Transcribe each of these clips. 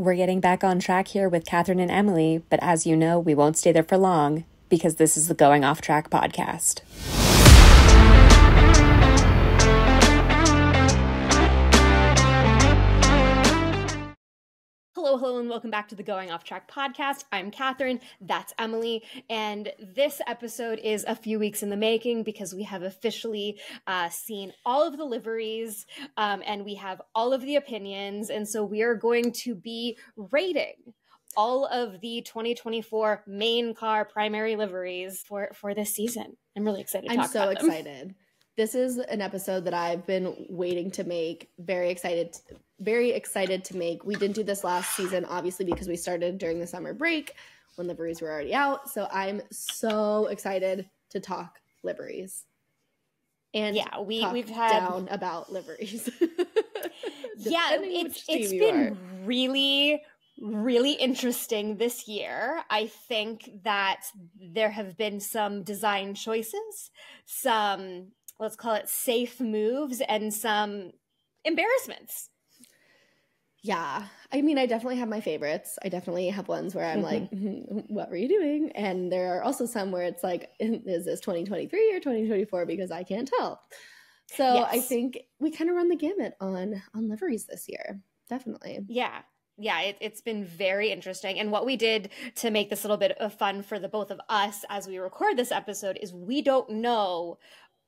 We're getting back on track here with Kathryn and Emily, but as you know, we won't stay there for long because this is the Going Off Track podcast. Hello, and welcome back to the Going Off Track podcast. I'm Kathryn, that's Emily, and this episode is a few weeks in the making because we have officially uh, seen all of the liveries um, and we have all of the opinions, and so we are going to be rating all of the 2024 main car primary liveries for for this season. I'm really excited. I'm so excited. This is an episode that I've been waiting to make. Very excited. Very excited to make. We didn't do this last season, obviously, because we started during the summer break when liveries were already out. So I'm so excited to talk liveries. And yeah, we we've had down about liveries. yeah, it's it's been are. really really interesting this year. I think that there have been some design choices, some let's call it safe moves and some embarrassments yeah. I mean, I definitely have my favorites. I definitely have ones where I'm like, mm-hmm, what were you doing? And there are also some where it's like, is this 2023 or 2024? Because I can't tell. So yes. I think we kind of run the gamut on on liveries this year. Definitely. Yeah. Yeah, it, it's been very interesting. And what we did to make this a little bit of fun for the both of us as we record this episode is we don't know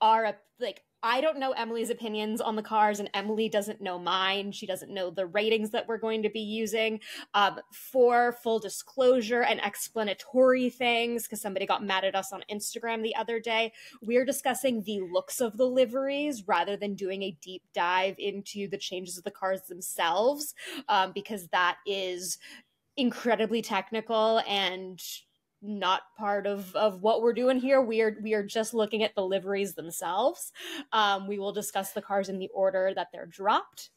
our like I don't know Emily's opinions on the cars, and Emily doesn't know mine. She doesn't know the ratings that we're going to be using. Um, for full disclosure and explanatory things, because somebody got mad at us on Instagram the other day, we're discussing the looks of the liveries rather than doing a deep dive into the changes of the cars themselves, um, because that is incredibly technical and not part of of what we're doing here. We are we are just looking at the liveries themselves. Um, we will discuss the cars in the order that they're dropped.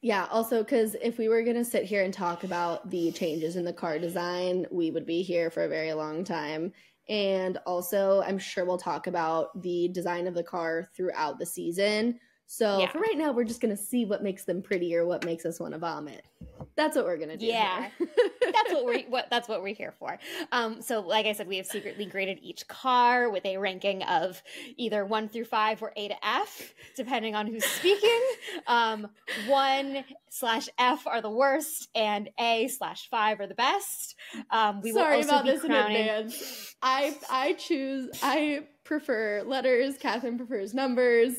Yeah, also because if we were going to sit here and talk about the changes in the car design, we would be here for a very long time. And also, I'm sure we'll talk about the design of the car throughout the season. So yeah. for right now, we're just gonna see what makes them prettier, what makes us want to vomit. That's what we're gonna do. Yeah, that's what we're what that's what we're here for. Um, so like I said, we have secretly graded each car with a ranking of either one through five or A to F, depending on who's speaking. Um, one slash F are the worst, and A slash five are the best. Um, we Sorry will also about be this crowning... in advance. I I choose I prefer letters. Kathryn prefers numbers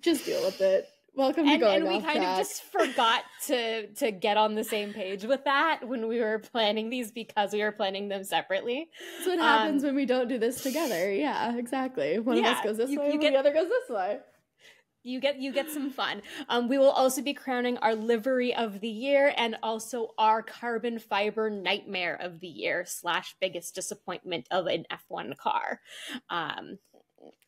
just deal with it. Welcome and, to going And we kind track. of just forgot to to get on the same page with that when we were planning these because we were planning them separately. That's what happens um, when we don't do this together. Yeah, exactly. One yeah, of us goes this you, way, you get, the other goes this way. You get you get some fun. Um, we will also be crowning our livery of the year and also our carbon fiber nightmare of the year slash biggest disappointment of an F1 car. Um,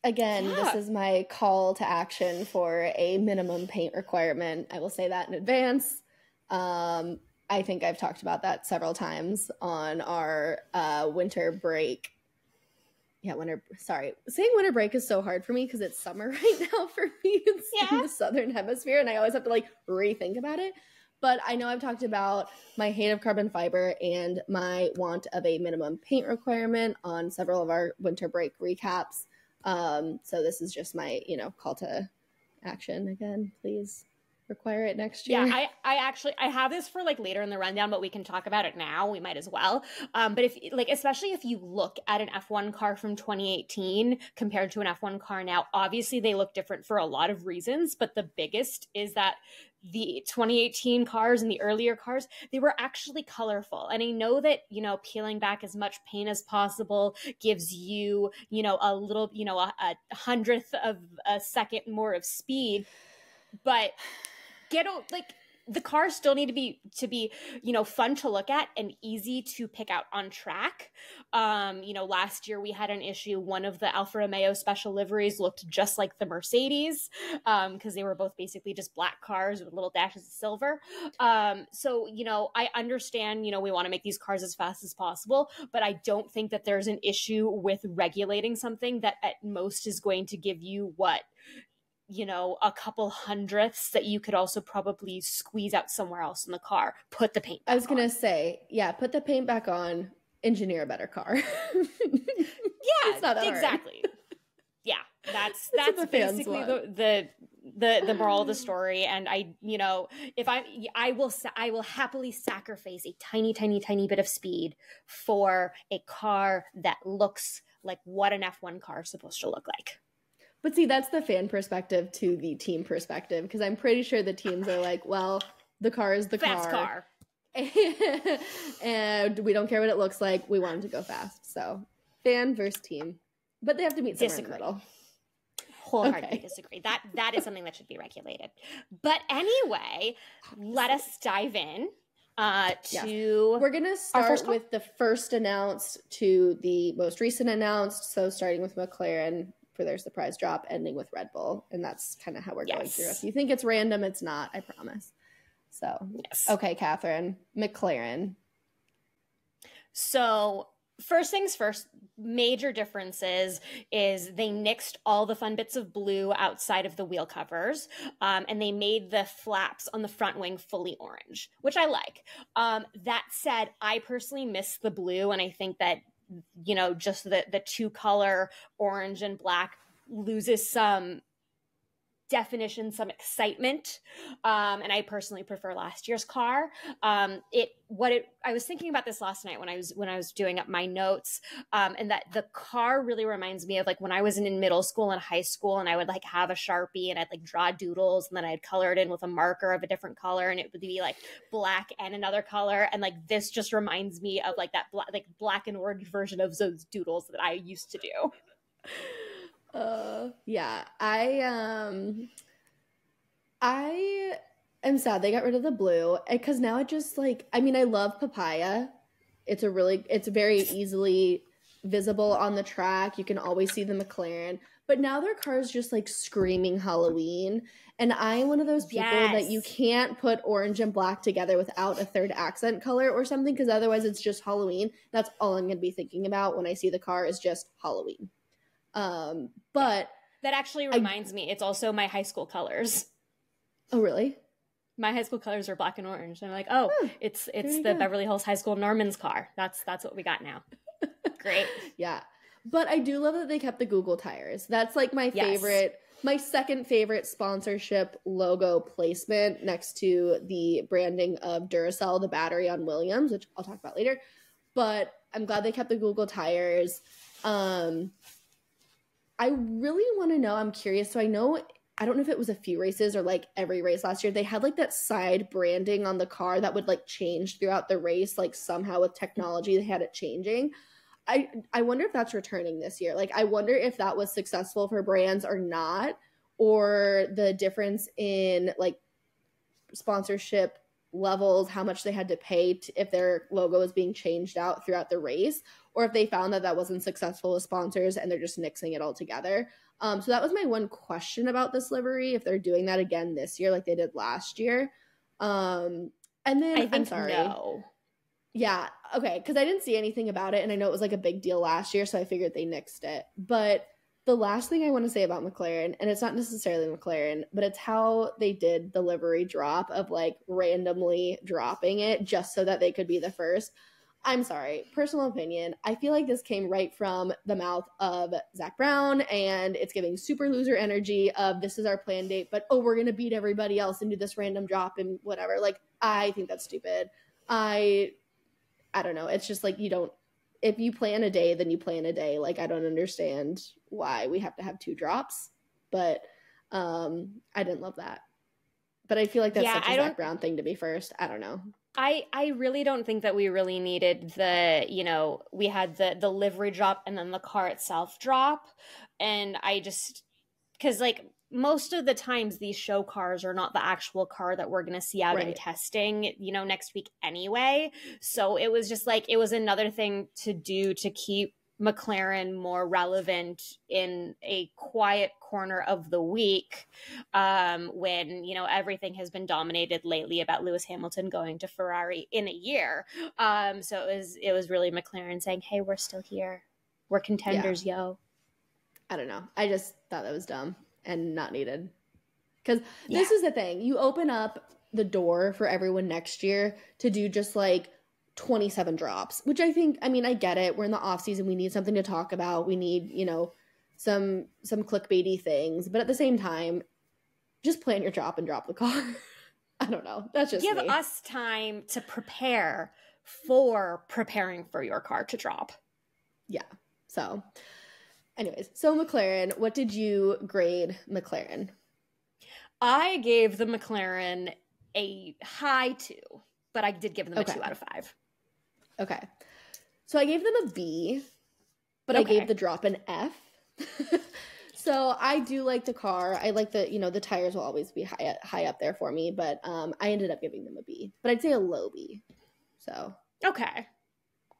again, yeah. this is my call to action for a minimum paint requirement. I will say that in advance. Um, I think I've talked about that several times on our uh, winter break. Yeah, winter. Sorry, saying winter break is so hard for me because it's summer right now for me. It's yeah. in the southern hemisphere, and I always have to like rethink about it. But I know I've talked about my hate of carbon fiber and my want of a minimum paint requirement on several of our winter break recaps. Um, so this is just my, you know, call to action again, please require it next year. Yeah, I, I actually I have this for like later in the rundown, but we can talk about it now. We might as well. Um, but if like especially if you look at an F1 car from 2018 compared to an F1 car now, obviously they look different for a lot of reasons, but the biggest is that the 2018 cars and the earlier cars, they were actually colorful. And I know that, you know, peeling back as much paint as possible gives you, you know, a little, you know, a, a hundredth of a second more of speed. But get out like the cars still need to be to be you know fun to look at and easy to pick out on track. Um you know last year we had an issue. One of the alfa romeo special liveries looked just like the mercedes um because they were both basically just black cars with little dashes of silver. Um so you know i understand you know we want to make these cars as fast as possible but i don't think that there's an issue with regulating something that at most is going to give you what you know, a couple hundredths that you could also probably squeeze out somewhere else in the car. Put the paint I was going to say, yeah, put the paint back on, engineer a better car. yeah, exactly. yeah, that's that's, that's basically the, the the the moral of the story and i you know if i i will i will happily sacrifice a tiny tiny tiny bit of speed for a car that looks like what an f1 car is supposed to look like but see that's the fan perspective to the team perspective because i'm pretty sure the teams are like well the car is the fast car, car. and we don't care what it looks like we want it to go fast so fan versus team but they have to meet somewhere Disagree. in the middle wholeheartedly okay. disagree. That that is something that should be regulated. But anyway, let us dive in uh, to. Yes. We're gonna start with the first announced to the most recent announced. So starting with McLaren for their surprise drop, ending with Red Bull, and that's kind of how we're yes. going through. If you think it's random, it's not. I promise. So yes. okay, Kathryn McLaren. So first things first major differences is they nixed all the fun bits of blue outside of the wheel covers um, and they made the flaps on the front wing fully orange which i like um, that said i personally miss the blue and i think that you know just the the two color orange and black loses some definition, some excitement. Um, and I personally prefer last year's car. Um, it what it I was thinking about this last night when I was when I was doing up my notes, um, and that the car really reminds me of like when I was in, middle school and high school, and I would like have a sharpie and I'd like draw doodles, and then I'd color it in with a marker of a different color, and it would be like black and another color, and like this just reminds me of like that black like black and orange version of those doodles that I used to do. Uh, yeah, I um, I am sad they got rid of the blue because now it just like I mean I love papaya. It's a really it's very easily visible on the track. You can always see the McLaren, but now their car is just like screaming Halloween. And I am one of those people yes. that you can't put orange and black together without a third accent color or something because otherwise it's just Halloween. That's all I'm going to be thinking about when I see the car is just Halloween. Um, but that actually reminds I, me, it's also my high school colors. Oh, really? My high school colors are black and orange. And I'm like, oh, huh, it's it's the go. Beverly Hills High School Norman's car. That's that's what we got now. Great. Yeah. But I do love that they kept the Google tires. That's like my yes. favorite my second favorite sponsorship logo placement next to the branding of Duracell, the battery on Williams, which I'll talk about later. But I'm glad they kept the Google tires. Um, I really want to know. I'm curious. So I know I don't know if it was a few races or like every race last year. They had like that side branding on the car that would like change throughout the race, like somehow with technology they had it changing. I I wonder if that's returning this year. Like I wonder if that was successful for brands or not, or the difference in like sponsorship levels, how much they had to pay to, if their logo was being changed out throughout the race, or if they found that that wasn't successful with sponsors and they're just nixing it all together. Um, so that was my one question about this livery, if they're doing that again this year like they did last year. Um, and then I am sorry. No. Yeah, okay, because I didn't see anything about it, and I know it was like a big deal last year, so I figured they nixed it. But the last thing I want to say about McLaren, and it's not necessarily McLaren, but it's how they did the livery drop of like randomly dropping it just so that they could be the first. I'm sorry, personal opinion. I feel like this came right from the mouth of Zak Brown, and it's giving super loser energy of this is our plan date, but oh, we're gonna beat everybody else and do this random drop and whatever. Like, I think that's stupid. I, I don't know. It's just like you don't if you plan a day, then you plan a day. Like I don't understand why we have to have two drops, but um, I didn't love that. But I feel like that's yeah, such a Zak Brown thing to be first. I don't know. I I really don't think that we really needed the you know we had the the livery drop and then the car itself drop, and I just because like most of the times these show cars are not the actual car that we're going to see out right. in testing you know next week anyway. So it was just like it was another thing to do to keep mclaren more relevant in a quiet corner of the week um, when you know everything has been dominated lately about lewis hamilton going to ferrari in a year. Um, so it was it was really mclaren saying hey we're still here. We're contenders yeah. yo. I don't know. I just thought that was dumb and not needed. Because yeah. this is the thing you open up the door for everyone next year to do just like 27 drops, which I think, I mean, I get it. We're in the off season. We need something to talk about. We need, you know, some some clickbaity things, but at the same time, just plan your drop and drop the car. I don't know. That's just give me. us time to prepare for preparing for your car to drop. Yeah. So, anyways, so McLaren, what did you grade McLaren? I gave the McLaren a high two, but I did give them okay. a two out of five. Okay. So I gave them a B, but okay. I gave the drop an F. so I do like the car. I like the, you know, the tires will always be high high up there for me, but um I ended up giving them a B. But I'd say a low B. So Okay.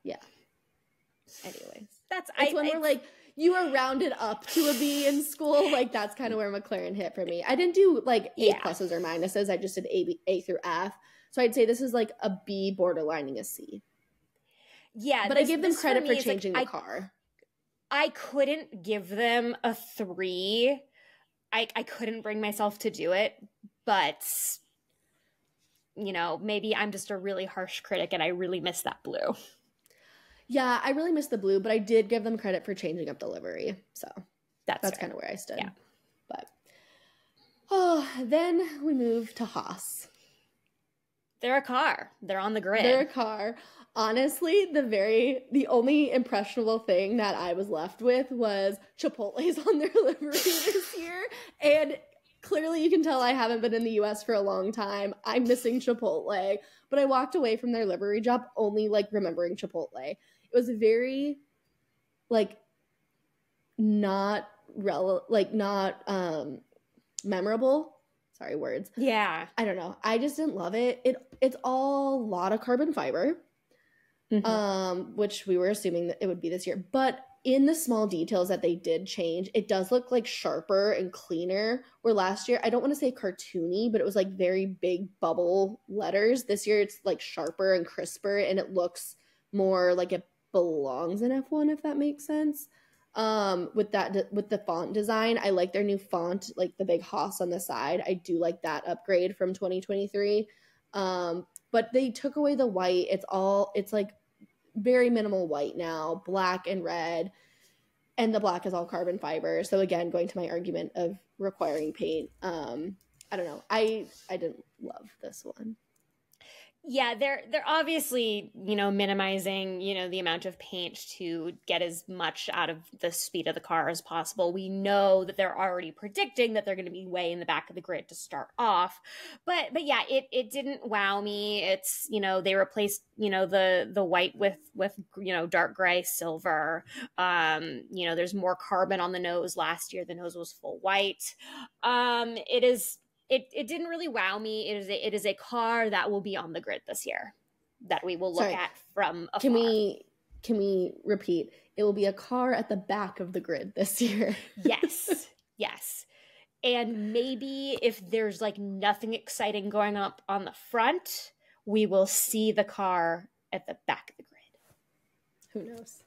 Yeah. Anyways. That's it's I, when we're like you were rounded up to a B in school. Like that's kind of where McLaren hit for me. I didn't do like A yeah. pluses or minuses. I just did A, B, A through F. So I'd say this is like a B borderlining a C. Yeah, but this, I give them credit for, for changing like, the I, car. I couldn't give them a three. I I couldn't bring myself to do it, but you know, maybe I'm just a really harsh critic and I really miss that blue. Yeah, I really miss the blue, but I did give them credit for changing up the delivery. So that's that's kind of where I stood. Yeah. But oh, then we move to Haas. They're a car. They're on the grid. They're a car honestly the very the only impressionable thing that i was left with was chipotle's on their livery this year and clearly you can tell i haven't been in the us for a long time i'm missing chipotle but i walked away from their livery job only like remembering chipotle it was very like not rel like not um memorable sorry words yeah i don't know i just didn't love it it it's all a lot of carbon fiber mm-hmm. um, which we were assuming that it would be this year. But in the small details that they did change, it does look like sharper and cleaner. Where last year, I don't want to say cartoony, but it was like very big bubble letters. This year, it's like sharper and crisper, and it looks more like it belongs in F1, if that makes sense. Um, with that, with the font design, I like their new font, like the big Haas on the side. I do like that upgrade from 2023. Um, but they took away the white. It's all, it's like very minimal white now, black and red. And the black is all carbon fiber. So again, going to my argument of requiring paint, um, I don't know. I I didn't love this one yeah they're they're obviously you know minimizing you know the amount of paint to get as much out of the speed of the car as possible. We know that they're already predicting that they're going to be way in the back of the grid to start off. But but yeah it it didn't wow me. It's you know they replaced you know the the white with with you know dark gray silver. Um you know there's more carbon on the nose last year. The nose was full white. Um it is it it didn't really wow me. It is a, it is a car that will be on the grid this year that we will look Sorry. at from afar. Can we can we repeat? It will be a car at the back of the grid this year. yes. Yes. And maybe if there's like nothing exciting going up on the front, we will see the car at the back of the grid. Who knows?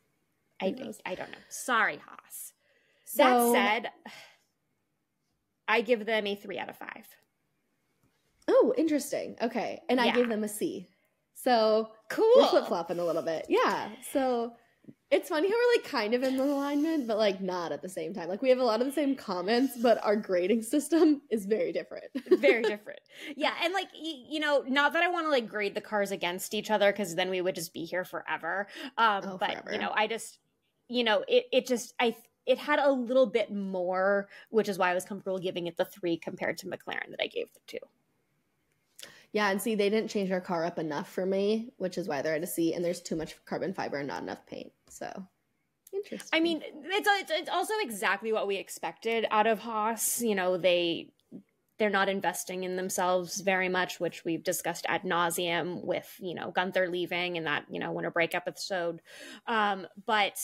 Who I knows? I don't know. Sorry, Haas. So, that said, I give them a three out of five. Oh, interesting. Okay. And yeah. I gave them a C. So cool. We're flip flopping a little bit. Yeah. So it's funny how we're like kind of in the alignment, but like not at the same time. Like we have a lot of the same comments, but our grading system is very different. very different. Yeah. And like, you know, not that I want to like grade the cars against each other because then we would just be here forever. Um, oh, but, forever. you know, I just, you know, it, it just, I, it had a little bit more, which is why I was comfortable giving it the three compared to McLaren that I gave the two. Yeah, and see, they didn't change their car up enough for me, which is why they're at a C. And there's too much carbon fiber and not enough paint. So interesting. I mean, it's it's, it's also exactly what we expected out of Haas. You know, they they're not investing in themselves very much, which we've discussed ad nauseum with you know Gunther leaving and that you know winter breakup episode. Um, but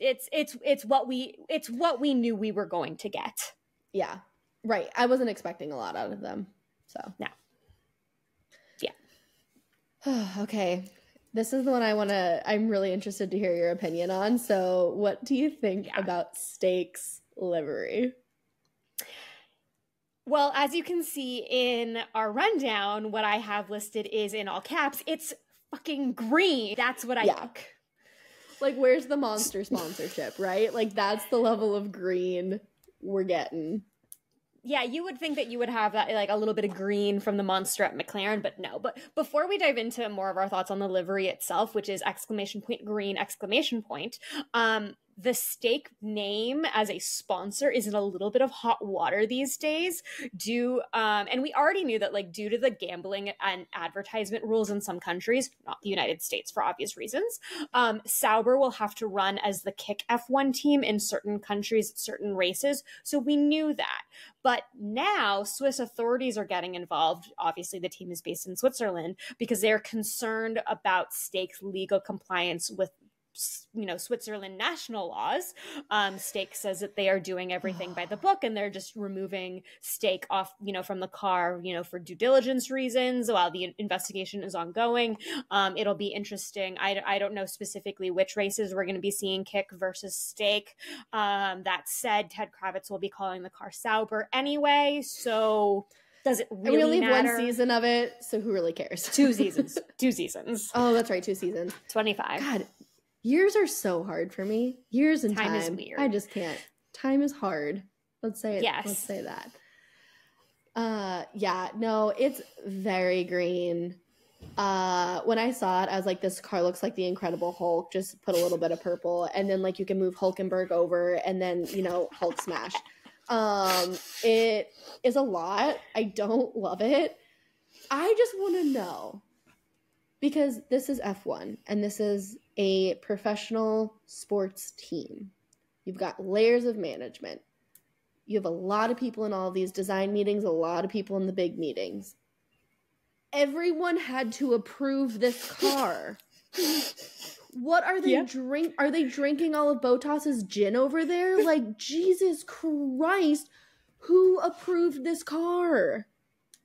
it's it's it's what we it's what we knew we were going to get. Yeah. Right. I wasn't expecting a lot out of them. So. No. Yeah. okay. This is the one I want to I'm really interested to hear your opinion on. So, what do you think yeah. about Stake's livery? Well, as you can see in our rundown, what I have listed is in all caps. It's fucking green. That's what I yeah. think. Like, where's the monster sponsorship, right? Like, that's the level of green we're getting yeah, you would think that you would have that like a little bit of green from the monster at McLaren, but no. But before we dive into more of our thoughts on the livery itself, which is exclamation point green exclamation point, um, the stake name as a sponsor is in a little bit of hot water these days due um, and we already knew that like due to the gambling and advertisement rules in some countries not the united states for obvious reasons um, sauber will have to run as the kick f1 team in certain countries certain races. So we knew that. But now swiss authorities are getting involved. Obviously the team is based in switzerland because they're concerned about stake's legal compliance with you know Switzerland national laws. Um, Stake says that they are doing everything by the book and they're just removing Stake off you know from the car you know for due diligence reasons while the investigation is ongoing. Um, it'll be interesting. I, I don't know specifically which races we're going to be seeing Kick versus Stake. Um, that said, Ted Kravitz will be calling the car Sauber anyway, so does it really we only matter? one season of it, so who really cares? Two seasons. two seasons. Oh, that's right, two seasons. Twenty five. God, Years are so hard for me. Years and time, time is weird. I just can't. Time is hard. Let's say it. Yes. Let's say that. Uh yeah, no, it's very green. Uh when I saw it, I was like, this car looks like the Incredible Hulk. Just put a little bit of purple, and then like you can move Hulkenberg over, and then you know Hulk smash. Um, it is a lot. I don't love it. I just want to know because this is F1 and this is a professional sports team. You've got layers of management. You have a lot of people in all of these design meetings, a lot of people in the big meetings. Everyone had to approve this car. what are they yeah. drink are they drinking all of Bottas's gin over there? Like Jesus Christ, who approved this car?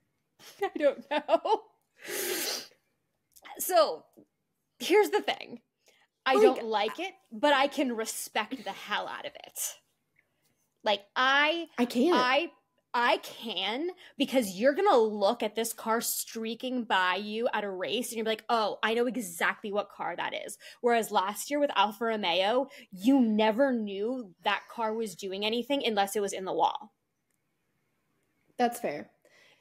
I don't know. So, here's the thing. I like, don't like it, but I can respect the hell out of it. Like I I can't. I I can because you're gonna look at this car streaking by you at a race and you're like, oh, I know exactly what car that is. Whereas last year with Alfa Romeo, you never knew that car was doing anything unless it was in the wall. That's fair.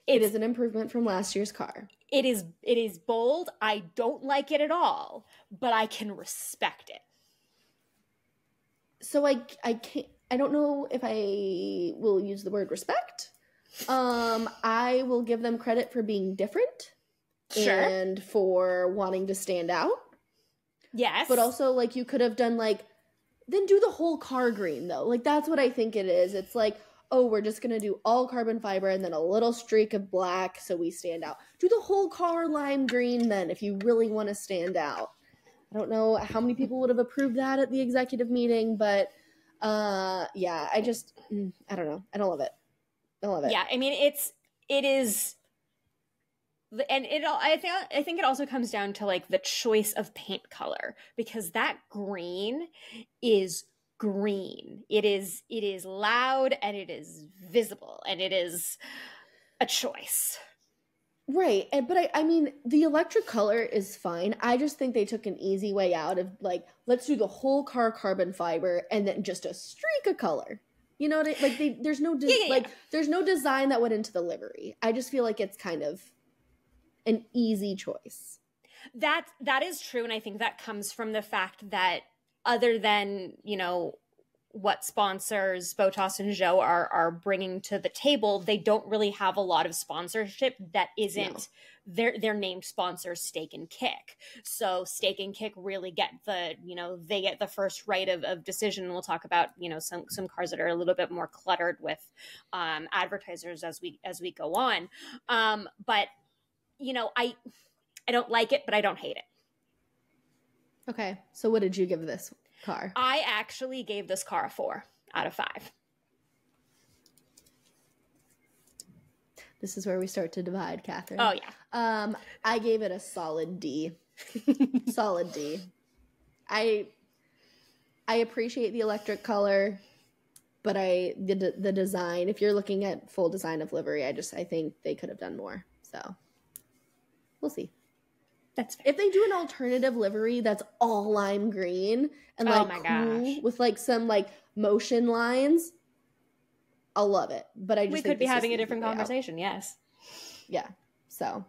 It's, an improvement from last year's car. It is it is bold. I don't like it at all but i can respect it. So i i can't i don't know if i will use the word respect. Um i will give them credit for being different sure. and for wanting to stand out. Yes. But also like you could have done like then do the whole car green though. Like that's what i think it is. It's like oh, we're just to do all carbon fiber and then a little streak of black so we stand out. Do the whole car lime green then if you really want to stand out. I don't know how many people would have approved that at the executive meeting, but uh yeah, I just mm, I don't know. I don't love it. I love it. Yeah, I mean it's it is and it all I think I think it also comes down to like the choice of paint color because that green is green. It is it is loud and it is visible and it is a choice. Right. And but I I mean the electric color is fine. I just think they took an easy way out of like let's do the whole car carbon fiber and then just a streak of color. You know what I, like they there's no de- yeah, yeah, like yeah. there's no design that went into the livery. I just feel like it's kind of an easy choice. That that is true and I think that comes from the fact that other than you know what sponsors Bottas and Zhou are are bringing to the table, they don't really have a lot of sponsorship that isn't no. their their named sponsors Stake and Kick. So Stake and Kick really get the you know they get the first right of, of decision. We'll talk about you know some some cars that are a little bit more cluttered with um, advertisers as we as we go on. Um, but you know I I don't like it, but I don't hate it. Okay. So what did you give this car? I actually gave this car a four out of five. This is where we start to divide, Kathryn. Oh yeah. Um, I gave it a solid D. solid D. I I appreciate the electric color. but I the the design. If you're looking at full design of livery, I just I think they could have done more. So we'll see. That's fair. If they do an alternative livery that's all lime green and Oh like my cool gosh. with like some like motion lines, I'll love it. But I just we could be having a different play out. conversation. Yes. Yeah. So,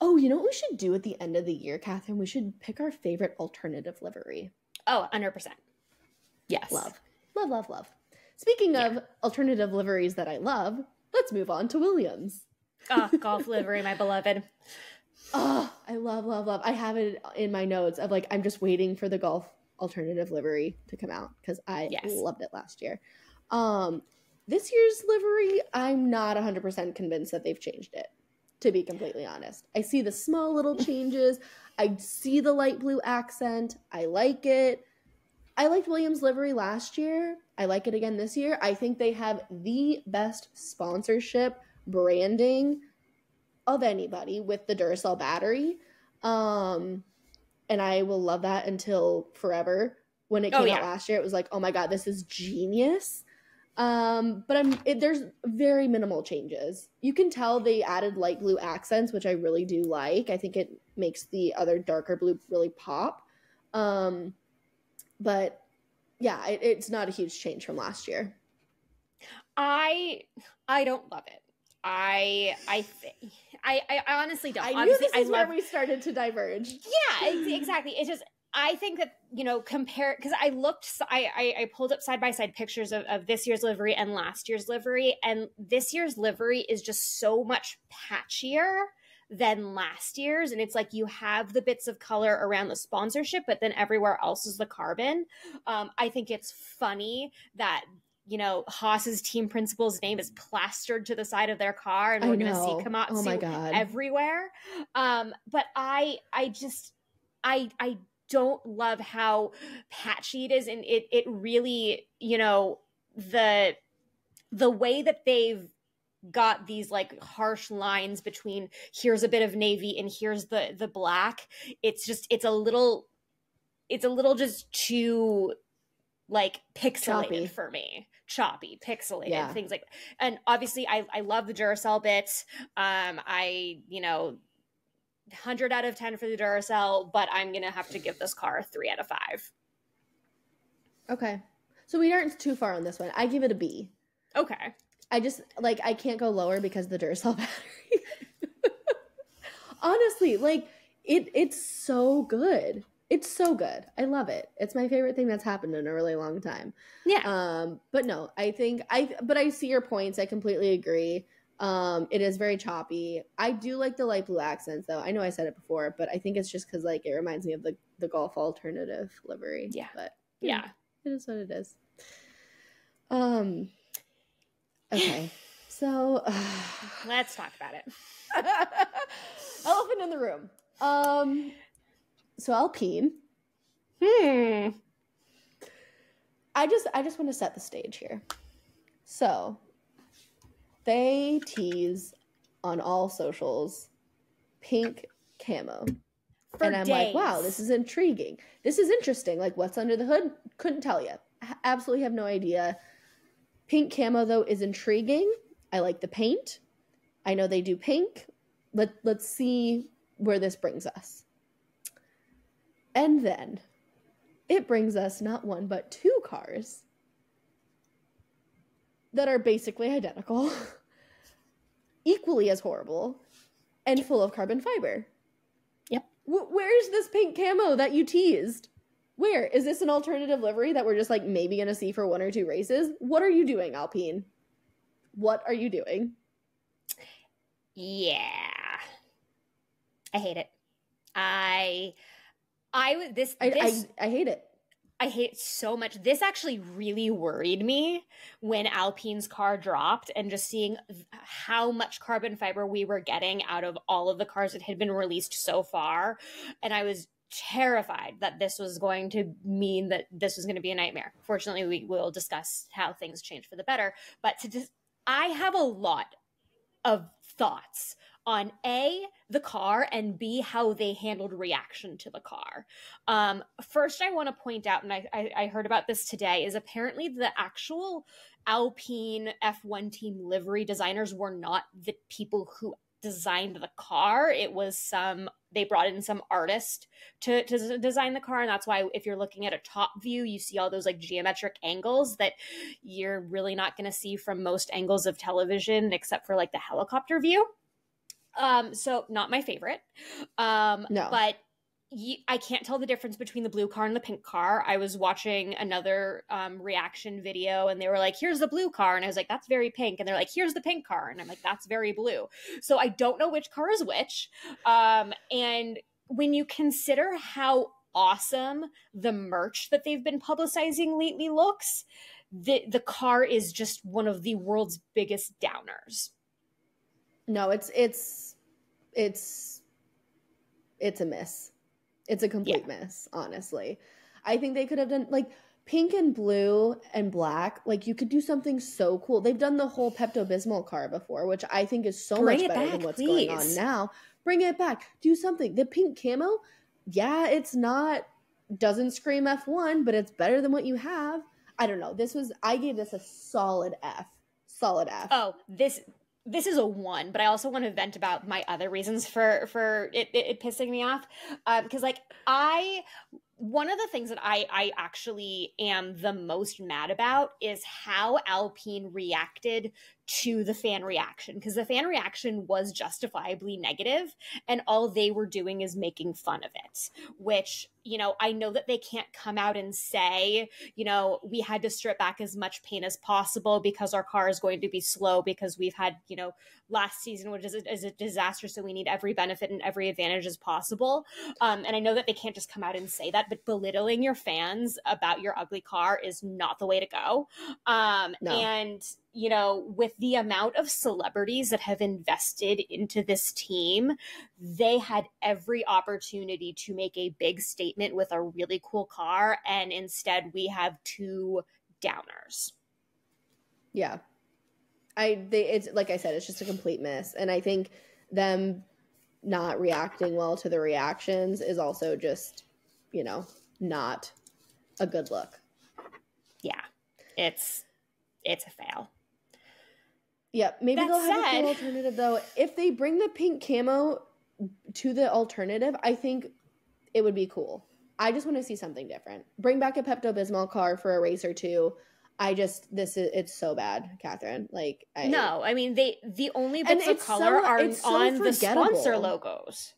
oh, you know what we should do at the end of the year, Kathryn? We should pick our favorite alternative livery. Oh, 100%. Yes. Love, love, love, love. Speaking of alternative liveries that I love, let's move on to Williams. Oh, golf livery, my beloved. Oh, I love, love, love. I have it in my notes of like, I'm just waiting for the golf alternative livery to come out because I Yes. loved it last year. Um, this year's livery, I'm not 100% convinced that they've changed it, to be completely honest. I see the small little changes. I see the light blue accent. I like it. I liked Williams livery last year. I like it again this year. I think they have the best sponsorship branding of anybody with the Duracell battery. Um and I will love that until forever. When it Oh, came yeah. out last year, it was like, "Oh my god, this is genius." Um but I'm it, there's very minimal changes. You can tell they added light blue accents, which I really do like. I think it makes the other darker blue really pop. Um but yeah, it, it's not a huge change from last year. I I don't love it. I I I, I honestly don't. I knew Obviously, this is I love where we started to diverge. Yeah, ex- exactly. It's just I think that you know compare because I looked I, I I pulled up side by side pictures of, of this year's livery and last year's livery and this year's livery is just so much patchier than last year's and it's like you have the bits of color around the sponsorship but then everywhere else is the carbon um, i think it's funny that you know haas's team principal's name is plastered to the side of their car and I we're gonna see komatsu Oh my god. everywhere um but i i just i i don't love how patchy it is and it it really you know the the way that they've got these like harsh lines between here's a bit of navy and here's the the black it's just it's a little it's a little just too like pixelated Choppy. for me choppy pixelated Yeah. things like that. and obviously i i love the duracell bits um i you know 100 out of 10 for the duracell but i'm gonna have to give this car a 3 out of 5 Okay. So we aren't too far on this one. I give it a B. okay I just like I can't go lower because of the Duracell battery. Honestly, like it it's so good. It's so good. I love it. It's my favorite thing that's happened in a really long time. yeah Um, but no, I think I but I see your points. I completely agree. Um, it is very choppy. I do like the light blue accents though. I know I said it before, but I think it's just because like it reminds me of the the golf alternative livery. Yeah. But yeah it is what it is. Um. Okay. So, uh, let's talk about it elephant in the room. Um. So Alpine. hmm I just I just want to set the stage here. So they tease on all socials pink camo. For and I'm like, wow, this is intriguing. This is interesting. Like, what's under the hood? Couldn't tell you. Absolutely have no idea. Pink camo though is intriguing. I like the paint. I know they do pink. Let Let's see where this brings us. And then it brings us not one but two cars that are basically identical, equally as horrible, and full of carbon fiber. Yep. W- where's this pink camo that you teased? Where is this an alternative livery that we're just like maybe gonna see for one or two races? What are you doing, Alpine? What are you doing? Yeah. I hate it. I I would this I, this I, I hate it. I hate it so much. This actually really worried me when Alpine's car dropped and just seeing how much carbon fiber we were getting out of all of the cars that had been released so far. And I was terrified that this was going to mean that this was going to be a nightmare. Fortunately, we will discuss how things change for the better. But to just, I have a lot of thoughts on A, the car, and B, how they handled reaction to the car. Um, first, I want to point out, and I, I, I heard about this today, is apparently the actual Alpine F1 team livery designers were not the people who designed the car. It was some they brought in some artist to, to design the car and that's why if you're looking at a top view you see all those like geometric angles that you're really not going to see from most angles of television except for like the helicopter view um so not my favorite um no but I can't tell the difference between the blue car and the pink car. I was watching another um, reaction video and they were like, here's the blue car. And I was like, that's very pink. And they're like, here's the pink car. And I'm like, that's very blue. So I don't know which car is which. Um, and when you consider how awesome the merch that they've been publicizing lately looks, the, the car is just one of the world's biggest downers. No, it's, it's, it's, it's a miss it's a complete yeah. mess, honestly. I think they could have done like pink and blue and black. Like you could do something so cool. They've done the whole Pepto Bismol car before, which I think is so Bring much better back, than what's please. going on now. Bring it back. Do something. The pink camo, yeah, it's not doesn't scream F1, but it's better than what you have. I don't know. This was I gave this a solid F. Solid F. Oh, this this is a one, but I also want to vent about my other reasons for for it, it, it pissing me off. Uh, because like I one of the things that I I actually am the most mad about is how Alpine reacted to the fan reaction because the fan reaction was justifiably negative and all they were doing is making fun of it which you know i know that they can't come out and say you know we had to strip back as much paint as possible because our car is going to be slow because we've had you know last season which is a, is a disaster so we need every benefit and every advantage as possible um, and i know that they can't just come out and say that but belittling your fans about your ugly car is not the way to go um, no. and you know, with the amount of celebrities that have invested into this team, they had every opportunity to make a big statement with a really cool car. And instead, we have two downers. Yeah. I, they, it's like I said, it's just a complete miss. And I think them not reacting well to the reactions is also just, you know, not a good look. Yeah. It's, it's a fail. Yeah, maybe that they'll have a cool alternative though. If they bring the pink camo to the alternative, I think it would be cool. I just want to see something different. Bring back a Pepto Bismol car for a race or two. I just this is it's so bad, Kathryn. Like I, no, I mean they the only bits of color so, are so on the sponsor logos.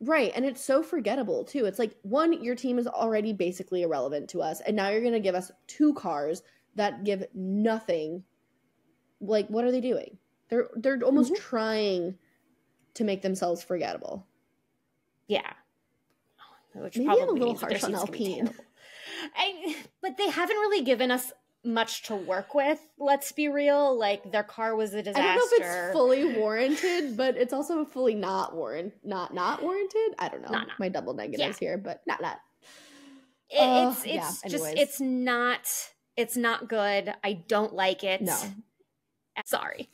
Right, and it's so forgettable too. It's like one, your team is already basically irrelevant to us, and now you're going to give us two cars that give nothing like what are they doing? They're they're almost mm-hmm. trying to make themselves forgettable. Yeah. Which Maybe I'm a little harsh on Alpine. I, but they haven't really given us much to work with. Let's be real. Like their car was a disaster. I don't know if it's fully warranted, but it's also fully not warrant not not warranted. I don't know. Not, not. My double negatives yeah. here, but not not. It, uh, it's it's yeah, just it's not it's not good. I don't like it. No. Sorry.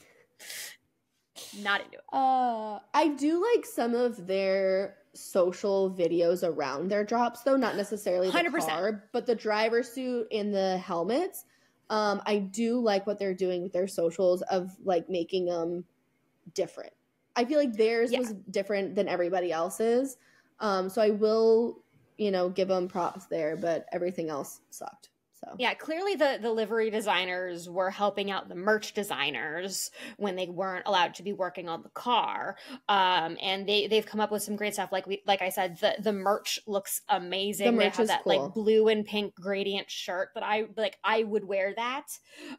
Not into it. Uh, I do like some of their social videos around their drops, though not necessarily the 100%. car, but the driver suit and the helmets. Um, I do like what they're doing with their socials of like making them different. I feel like theirs yeah. was different than everybody else's. Um, so I will, you know, give them props there, but everything else sucked. So yeah, clearly the the livery designers were helping out the merch designers when they weren't allowed to be working on the car. Um, and they they've come up with some great stuff. Like we like I said, the the merch looks amazing. The merch they have that cool. like blue and pink gradient shirt that I like. I would wear that.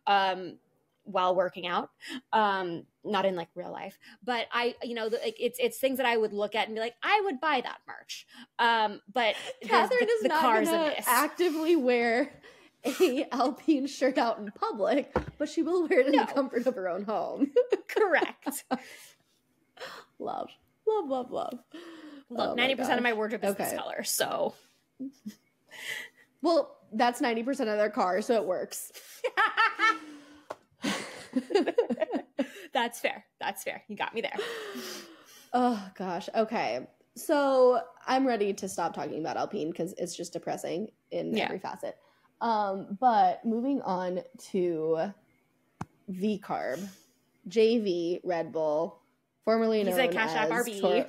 Um, while working out um not in like real life but i you know like it's it's things that i would look at and be like i would buy that merch um but kathryn the, is the not gonna actively wear a Alpine shirt out in public, but she will wear it in no. the comfort of her own home. Correct. love, love, love, love. Look, oh ninety percent of my wardrobe is okay. this color, so. Well, that's ninety percent of their car, so it works. that's fair. That's fair. You got me there. Oh gosh. Okay. So I'm ready to stop talking about Alpine because it's just depressing in Yeah. every facet. Um, but moving on to V Carb, JV Red Bull, formerly He's known like Cash App as RB. Tor-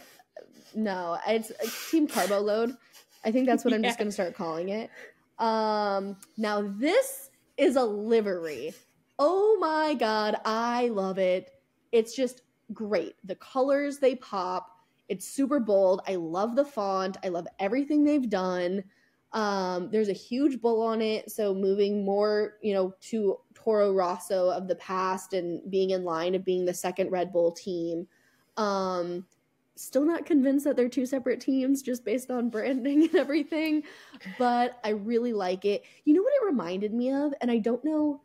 no, it's Team Carbo Load. I think that's what I'm just going to start calling it. Um, now this is a livery. Oh my god, I love it. It's just great. The colors they pop. It's super bold. I love the font. I love everything they've done. Um, there's a huge bull on it, so moving more, you know, to Toro Rosso of the past and being in line of being the second Red Bull team. Um, still not convinced that they're two separate teams just based on branding and everything, but I really like it. You know what it reminded me of, and I don't know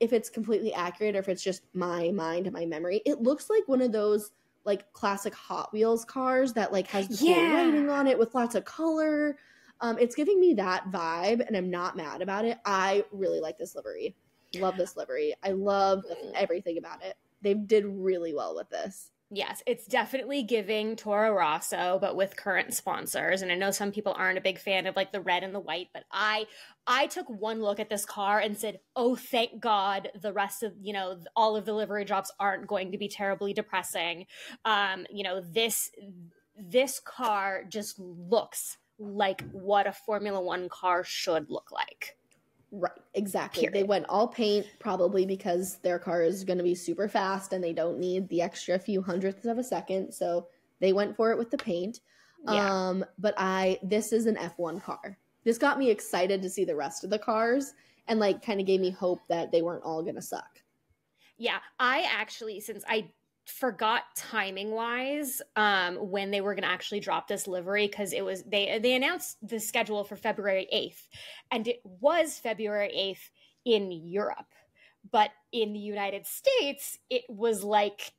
if it's completely accurate or if it's just my mind and my memory. It looks like one of those like classic Hot Wheels cars that like has the Yeah. writing on it with lots of color. Um, it's giving me that vibe, and I'm not mad about it. I really like this livery. Love this livery. I love everything about it. They did really well with this. Yes, it's definitely giving Toro Rosso, but with current sponsors. And I know some people aren't a big fan of like the red and the white, but I I took one look at this car and said, "Oh, thank God, the rest of you know all of the livery drops aren't going to be terribly depressing." Um, you know this this car just looks like what a Formula One car should look like. Right, exactly. They went all paint probably because their car is going to be super fast and they don't need the extra few hundredths of a second. So they went for it with the paint. Yeah. Um, but I this is an F1 car. This got me excited to see the rest of the cars and like kind of gave me hope that they weren't all going to suck. Yeah, I actually, since I forgot timing wise um when they were going to actually drop this livery because it was they they announced the schedule for february 8th and it was february 8th in europe. But in the united states it was like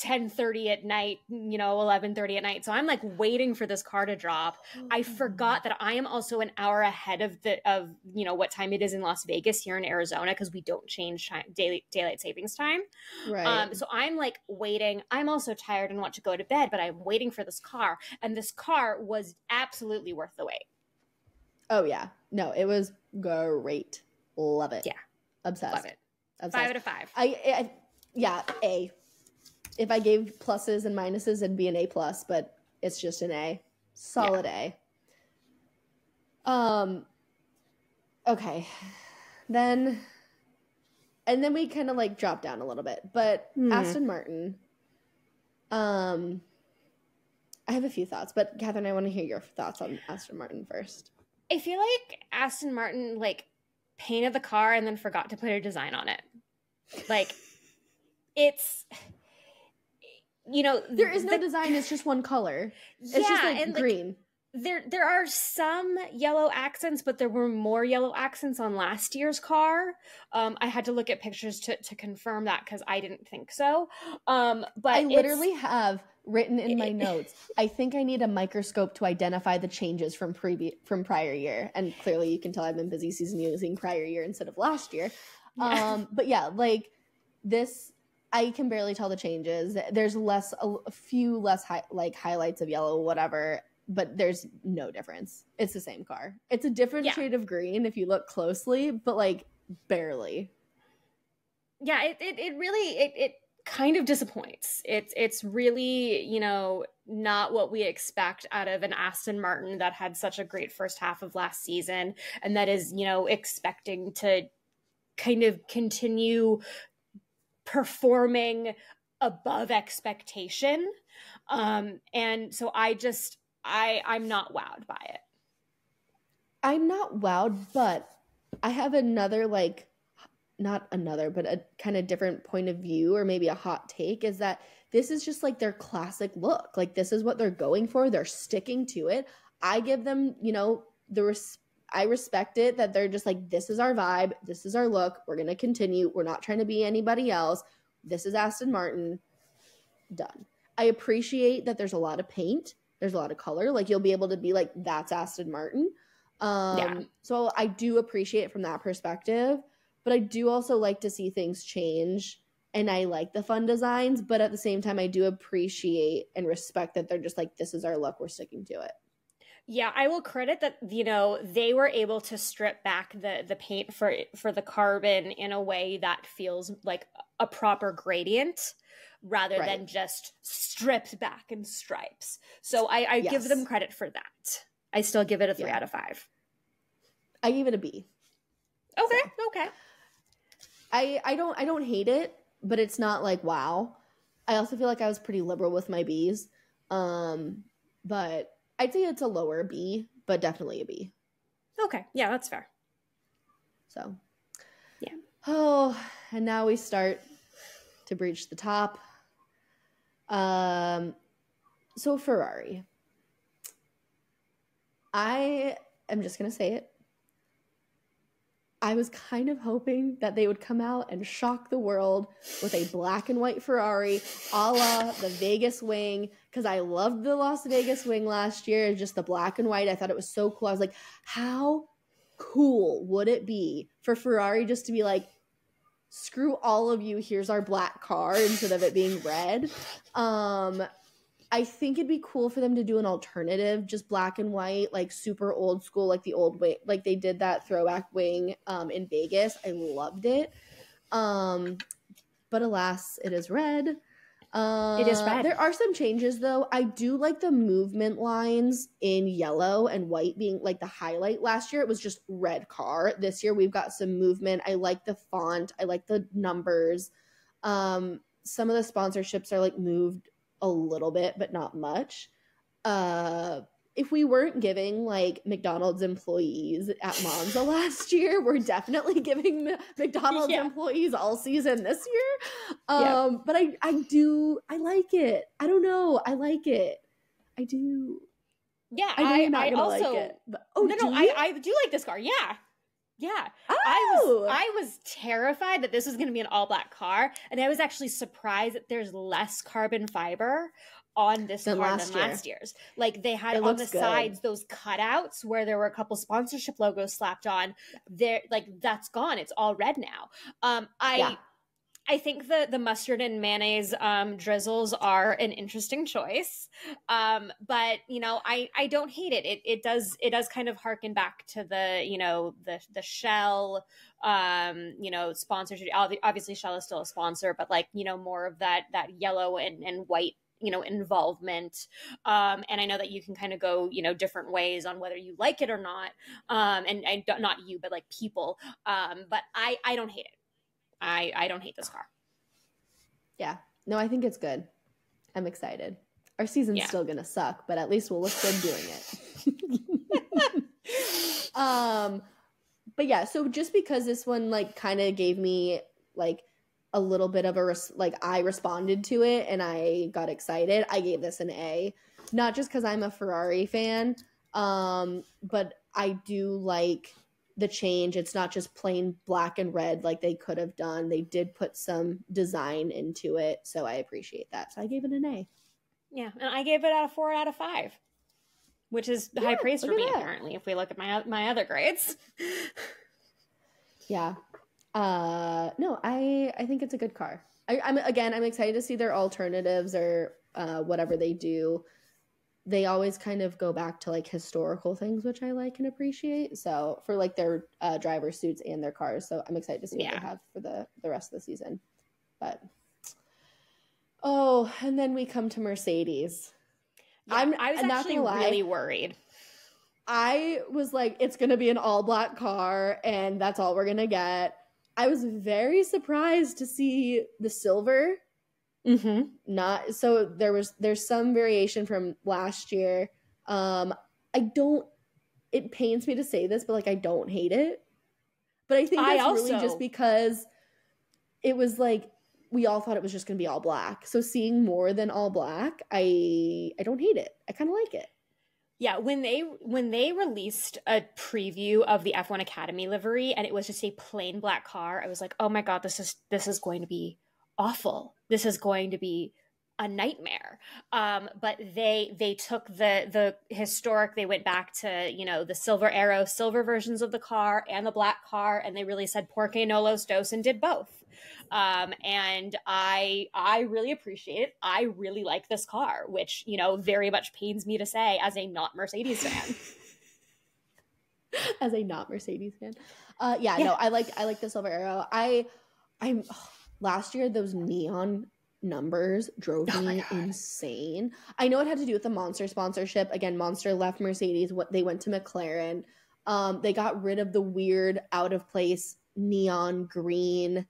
10:30 at night, you know, 11:30 at night. So I'm like waiting for this car to drop. I forgot that I am also an hour ahead of the of you know what time it is in Las Vegas here in Arizona because we don't change time, daily daylight savings time. Right. Um, so I'm like waiting. I'm also tired and want to go to bed, but I'm waiting for this car, and this car was absolutely worth the wait. oh yeah. No, it was great. Love it. Yeah. Obsessed. Love it. Obsessed. Five out of five. I, I yeah, A. If I gave pluses and minuses, it'd be an A plus, but it's just an A. Solid A. Um okay. Then and then we kind of like drop down a little bit. But Hmm. Aston Martin. Um I have a few thoughts, but Kathryn, I want to hear your thoughts on Aston Martin first. I feel like Aston Martin like painted the car and then forgot to put a design on it. Like it's you know There is no the- design, it's just one color. It's yeah, just like and like, green. there there are some yellow accents but there were more yellow accents on last year's car um i had to look at pictures to to confirm that because i didn't think so um but I literally have written in my notes. I think I need a microscope to identify the changes from previous from prior year, and clearly you can tell I've been busy season using prior year instead of last year. Yeah. Um, but yeah, like this, I can barely tell the changes. There's less, a, a few less hi- like highlights of yellow, whatever. But there's no difference. It's the same car. It's a different Yeah. shade of green if you look closely, but like barely. yeah it, it it really it it kind of disappoints it's it's really you know not what we expect out of an aston martin that had such a great first half of last season and that is you know expecting to kind of continue performing above expectation um and so i just i i'm not wowed by it I'm not wowed, but I have another like not another, but a kind of different point of view or maybe a hot take is that this is just like their classic look. Like this is what they're going for. They're sticking to it. I give them, you know, the res- I respect it that they're just like this is our vibe, this is our look. We're going to continue. We're not trying to be anybody else. This is Aston Martin. Done. I appreciate that there's a lot of paint. There's a lot of color. Like you'll be able to be like that's Aston Martin. Um, Yeah. So I do appreciate it from that perspective, but I do also like to see things change and I like the fun designs, but at the same time I do appreciate and respect that they're just like this is our look, we're sticking to it. Yeah, I will credit that you know they were able to strip back the the paint for for the carbon in a way that feels like a proper gradient rather right. than just stripped back in stripes. So I, I yes. give them credit for that. I still give it a three yeah. out of five. I give it a B. Okay, so. okay. I I don't I don't hate it, but it's not like wow. I also feel like I was pretty liberal with my B's. Um, but I'd say it's a lower B, but definitely a B. Okay. Yeah, that's fair. So, yeah. Oh, and now we start to breach the top. Um, so Ferrari. I am just going to say it. I was kind of hoping that they would come out and shock the world with a black and white Ferrari a la the Vegas wing. Because I loved the Las Vegas wing last year, just the black and white. I thought it was so cool. I was like, how cool would it be for Ferrari just to be like, screw all of you, here's our black car instead of it being red? Um, I think it'd be cool for them to do an alternative, just black and white, like super old school, like the old way, like they did that throwback wing um, in Vegas. I loved it. Um, but alas, it is red. Uh, it is red. There are some changes though. I do like the movement lines in yellow and white being like the highlight. Last year it was just red car. This year we've got some movement. I like the font. I like the numbers. Um, some of the sponsorships are like moved a little bit, but not much. Uh, if we weren't giving like McDonald's employees at Monza last year, we're definitely giving McDonald's yeah. employees all season this year. Um, yeah. but I I do I like it. I don't know. I like it. I do. Yeah, I, I, I also like it, but, oh no no I, I do like this car. Yeah. Yeah. Oh. I was oh! I was terrified that this was going to be an all black car and I was actually surprised that there's less carbon fiber on this than car last than year. last year's. Like they had it on the good. sides those cutouts where there were a couple sponsorship logos slapped on. There like that's gone. It's all red now. Um I yeah. I think the the mustard and mayonnaise um, drizzles are an interesting choice, um, but you know I I don't hate it. It it does it does kind of harken back to the you know the the Shell um, you know sponsorship. Obviously, Shell is still a sponsor, but like you know more of that that yellow and and white you know involvement. Um, and i know that you can kind of go you know different ways on whether you like it or not. Um, and, and not you but like people. Um, but i i don't hate it I I don't hate this car. Yeah. No, I think it's good. I'm excited. Our season's yeah. still gonna suck, but at least we'll look good doing it. um but yeah, so just because this one like kind of gave me like a little bit of a res- like I responded to it and I got excited, I gave this an A. Not just cuz I'm a Ferrari fan, um but I do like the change. It's not just plain black and red like they could have done. They did put some design into it, so I appreciate that. So I gave it an A. Yeah, and I gave it a four out of five, which is yeah, high praise for me that. apparently. If we look at my my other grades. yeah, uh, no, I I think it's a good car. I, I'm again, I'm excited to see their alternatives or uh, whatever they do they always kind of go back to like historical things which i like and appreciate. So for like their uh, driver suits and their cars. So i'm excited to see yeah. what they have for the the rest of the season. But oh and then we come to mercedes. Yeah, i'm i was actually really worried. I was like it's gonna be an all black car and that's all we're gonna get. I was very surprised to see the silver Mm-hmm. Not so there was there's some variation from last year. Um, I don't. It pains me to say this, but like I don't hate it. But I think that's I also... really just because it was like we all thought it was just going to be all black. So seeing more than all black, I I don't hate it. I kind of like it. Yeah, when they when they released a preview of the F1 Academy livery and it was just a plain black car, I was like, "Oh my god, this is this is going to be awful. This is going to be a nightmare. Um, but they they took the the historic. They went back to you know the silver arrow, silver versions of the car and the black car, and they really said "Porque no los dos" and did both. Um, and I I really appreciate it. I really like this car, which you know very much pains me to say as a not Mercedes fan. as a not Mercedes fan, uh, yeah, yeah, no, I like I like the silver arrow. I I'm oh, last year those neon numbers drove oh me insane. I know it had to do with the Monster sponsorship. Again, Monster left Mercedes. What they went to McLaren. Um, they got rid of the weird out of place neon green,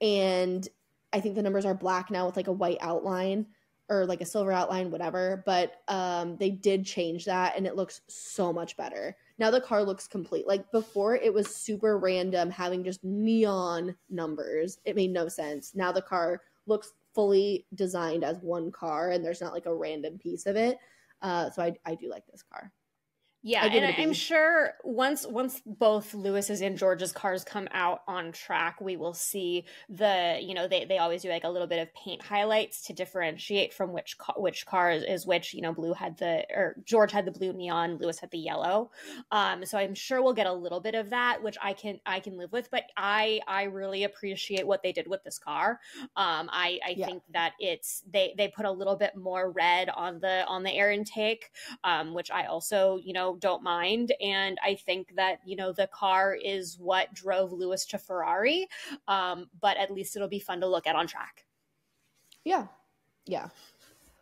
and I think the numbers are black now with like a white outline or like a silver outline, whatever. But um, they did change that, and it looks so much better. Now the car looks complete. Like before, it was super random, having just neon numbers. It made no sense. Now the car looks fully designed as one car, and there's not like a random piece of it. Uh, so I, I do like this car. Yeah, and I'm sure once once both Lewis's and George's cars come out on track, we will see the you know they, they always do like a little bit of paint highlights to differentiate from which car, which car is, is, which. You know, Blue had the or George had the blue neon, Lewis had the yellow. Um, so I'm sure we'll get a little bit of that, which I can I can live with. But I I really appreciate what they did with this car. Um, I I yeah. think that it's they they put a little bit more red on the on the air intake, um, which I also you know don't mind. And I think that, you know, the car is what drove Lewis to Ferrari. Um, but at least it'll be fun to look at on track. Yeah. Yeah.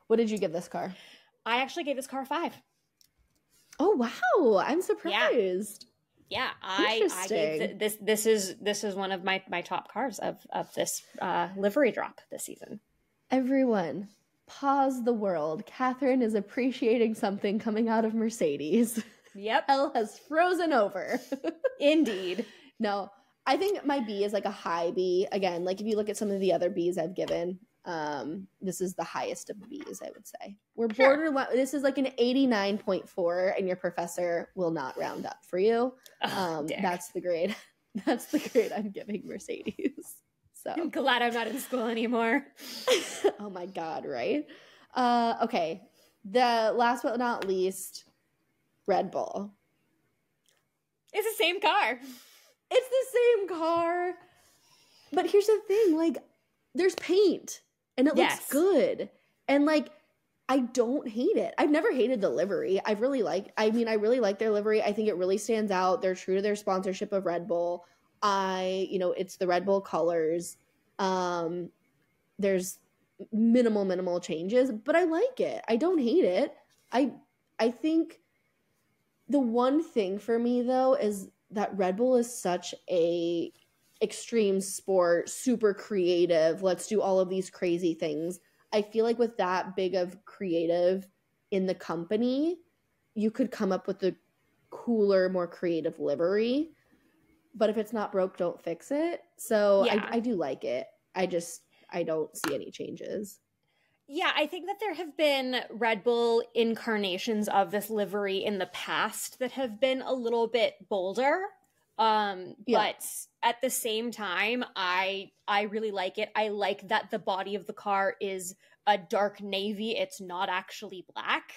What did you give this car? I actually gave this car five. Oh wow. I'm surprised. Yeah. yeah I, I gave th- this this is this is one of my my top cars of of this uh, livery drop this season. Everyone, pause the world. Kathryn is appreciating something coming out of Mercedes. Yep. Hell has frozen over. Indeed. No, I think my B is like a high B. Again, like if you look at some of the other Bs I've given, um, this is the highest of Bs, I would say. We're sure. borderline. This is like an 89.4, and your professor will not round up for you. Oh, um, that's the grade. That's the grade I'm giving Mercedes. So I'm glad I'm not in school anymore. oh my God, right? Uh, okay. The last but not least, Red Bull. It's the same car. It's the same car. But here's the thing like, there's paint and it yes. looks good. And like, I don't hate it. I've never hated the livery. I've really like I mean I really like their livery. I think it really stands out. They're true to their sponsorship of Red Bull. I, you know, it's the Red Bull colors. Um there's minimal minimal changes, but I like it. I don't hate it. I I think the one thing for me though is that Red Bull is such a extreme sport, super creative. Let's do all of these crazy things. I feel like with that big of creative in the company, you could come up with a cooler, more creative livery. But if it's not broke, don't fix it. So yeah. I, I do like it. I just I don't see any changes. Yeah, I think that there have been Red Bull incarnations of this livery in the past that have been a little bit bolder. Um, yeah. but at the same time, I I really like it. I like that the body of the car is a dark navy. It's not actually black.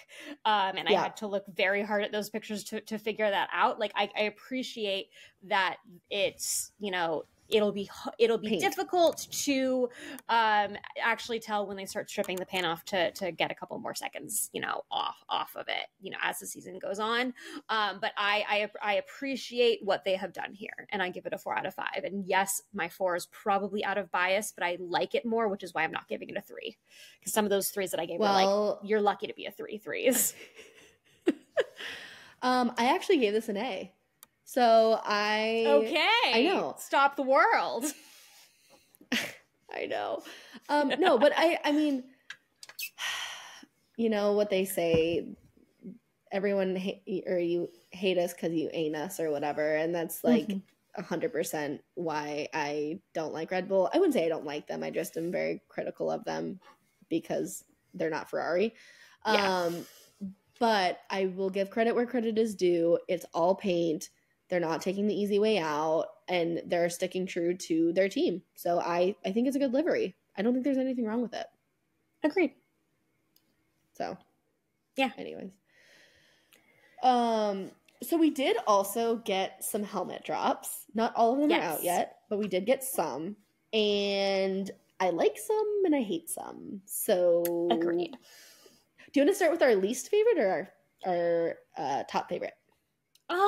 Um, and yeah. I had to look very hard at those pictures to, to figure that out. Like I, I appreciate that it's, you know, it'll be it'll be Paint. difficult to um, actually tell when they start stripping the paint off to to get a couple more seconds you know off off of it you know as the season goes on um, but I, I I appreciate what they have done here and I give it a four out of five and yes my four is probably out of bias but I like it more which is why I'm not giving it a three because some of those threes that I gave well, were like you're lucky to be a three threes. um, I actually gave this an A. So I Okay. I know. Stop the world. I know. Um no, but I I mean you know what they say everyone hate or you hate us cuz you ain't us or whatever and that's like mm-hmm. a 100% why I don't like Red Bull. I wouldn't say I don't like them. I just am very critical of them because they're not Ferrari. Yeah. Um but I will give credit where credit is due. It's all paint they're not taking the easy way out and they're sticking true to their team. So I I think it's a good livery. I don't think there's anything wrong with it. Agreed. So, yeah. Anyways, um, so we did also get some helmet drops. Not all of them Yes. are out yet, but we did get some, and I like some and I hate some. So, Agreed. Do you want to start with our least favorite or our our uh, top favorite? Um,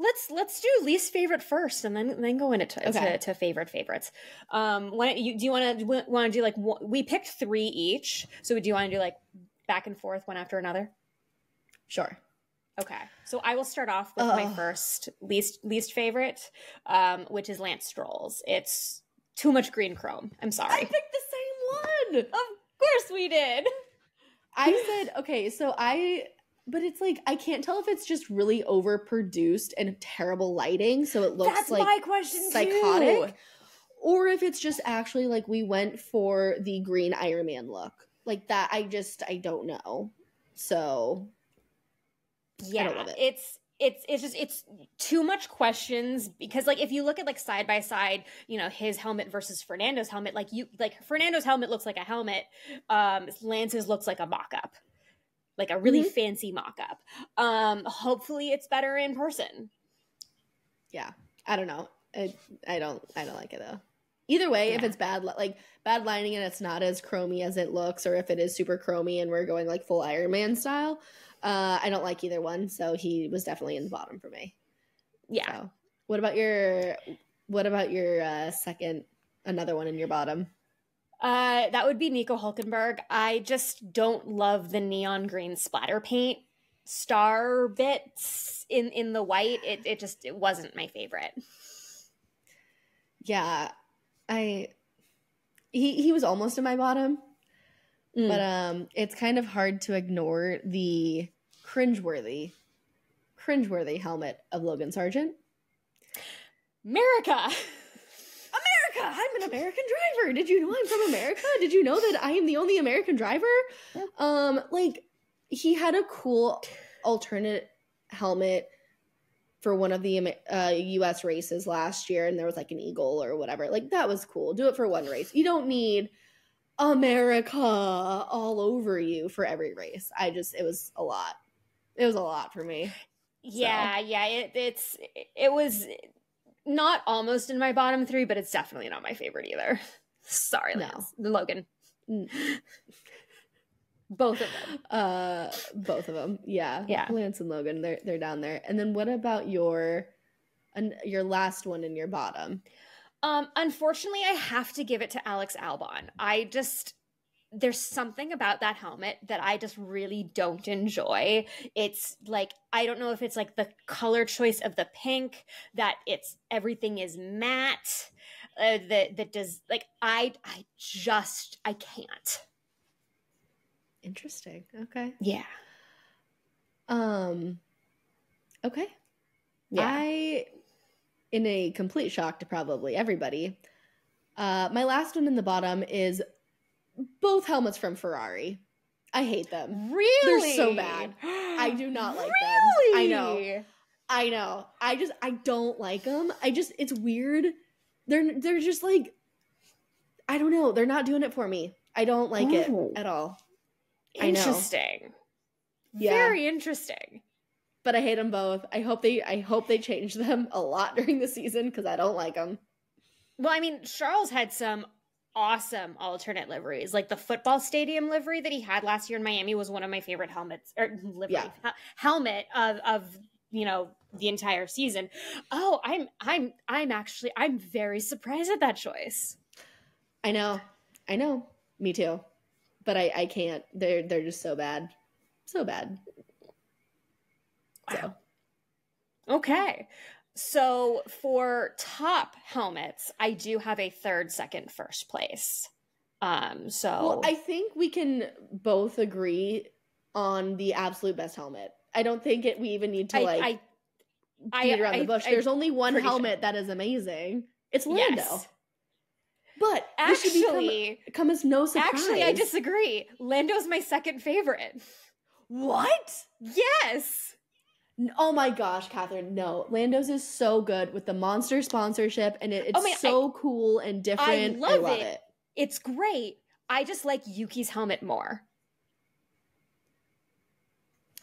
let's let's do least favorite first, and then then go into to, Okay. to, to favorite favorites. Um, when you do you want to want to do like we picked three each, so do you want to do like back and forth one after another? Sure. Okay, so I will start off with my first least least favorite, um, which is Lance Stroll's. It's too much green chrome. I'm sorry. I picked the same one. of course we did. I said, okay, so I, but it's like, I can't tell if it's just really overproduced and terrible lighting. So it looks That's like my question psychotic. too. Or if it's just actually like we went for the green Iron Man look. Like that, I just, I don't know. So, yeah don't love it. it's it's it's just it's too much questions because like if you look at like side by side you know his helmet versus fernando's helmet like you like fernando's helmet looks like a helmet um lance's looks like a mock-up like a really Mhm. fancy mock-up um hopefully it's better in person yeah, I don't know. I, I don't, I don't like it though. Either way, if it's bad, like bad lining and it's not as chromy as it looks, or if it is super chromy and we're going like full Iron Man style, uh, I don't like either one. So he was definitely in the bottom for me. yeah So, what about your what about your uh, second another one in your bottom? Uh, that would be Nico Hulkenberg. I just don't love the neon green splatter paint star bits in in the white. It it just it wasn't my favorite. Yeah, I he he was almost in my bottom, Mm. but um, it's kind of hard to ignore the cringeworthy cringeworthy helmet of Logan Sargent. America. America, I'm an American driver. Did you know I'm from America? Did you know that I am the only American driver? Yeah. Um, like he had a cool alternate helmet for one of the uh, U.S. races last year, and there was like an eagle or whatever. Like that was cool. Do it for one race. You don't need America all over you for every race. I just it was a lot. It was a lot for me. Yeah, yeah. It, it's it was not almost in my bottom three, but it's definitely not my favorite either. Sorry, No. Lance. Logan. Mm. Both of them. Uh, both of them. Yeah. Yeah. Lance and Logan, they're they're down there. And then what about your, and your last one in your bottom? Um, unfortunately, I have to give it to Alex Albon. I just there's something about that helmet that I just really don't enjoy. It's like I don't know if it's like the color choice of the pink that it's everything is matte. Uh, that that does like I I just I can't. Interesting. Okay. Yeah. Um. Okay. Yeah. I, in a complete shock to probably everybody, uh, my last one in the bottom is both helmets from Ferrari. I hate them. really? They're so bad. I do not like them. I know. I know. I just I don't like them. I just it's weird. They're they're just like I don't know. They're not doing it for me. I don't like Oh. it at all. Interesting. Yeah. Very interesting. But I hate them both. I hope they I hope they change them a lot during the season because I don't like them. Well, I mean, Charles had some awesome alternate liveries. Like the football stadium livery that he had last year in Miami was one of my favorite helmets or livery Yeah. hel- helmet of of you know the entire season. Oh, I'm I'm I'm actually I'm very surprised at that choice. I know. I know. Me too. But I I can't. They're they're just so bad. So bad. So Okay. So for top helmets, I do have a third, second, first place. Um, so Well, I think we can both agree on the absolute best helmet. I don't think it, we even need to I, like I, I- beat around I- the bush. I- There's only one helmet that is amazing. It's Lando. yes. But should become, Actually, come as no surprise. actually, I disagree. Lando's my second favorite. what? Yes. Oh my gosh, Kathryn! No, Lando's is so good with the monster sponsorship, and it, it's oh so I, cool and different. I love, I love it. it. It's great. I just like Yuki's helmet more.